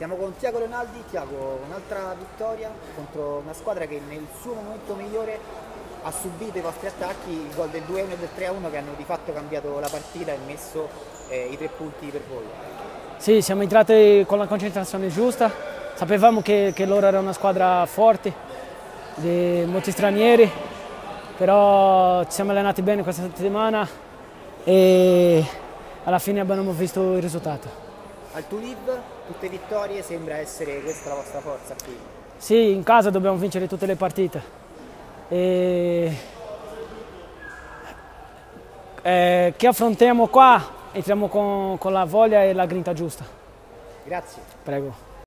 Siamo con Tiago Ronaldi, Tiago un'altra vittoria contro una squadra che nel suo momento migliore ha subito i vostri attacchi, il gol del 2-1 e del 3-1 che hanno di fatto cambiato la partita e messo eh, i tre punti per voi. Sì, siamo entrati con la concentrazione giusta, sapevamo che, che loro erano una squadra forte, di molti stranieri, però ci siamo allenati bene questa settimana e alla fine abbiamo visto il risultato. Al Tuliv tutte vittorie, sembra essere questa la vostra forza qui. Sì, in casa dobbiamo vincere tutte le partite. E... Eh, che affrontiamo qua, entriamo con, con la voglia e la grinta giusta. Grazie. Prego.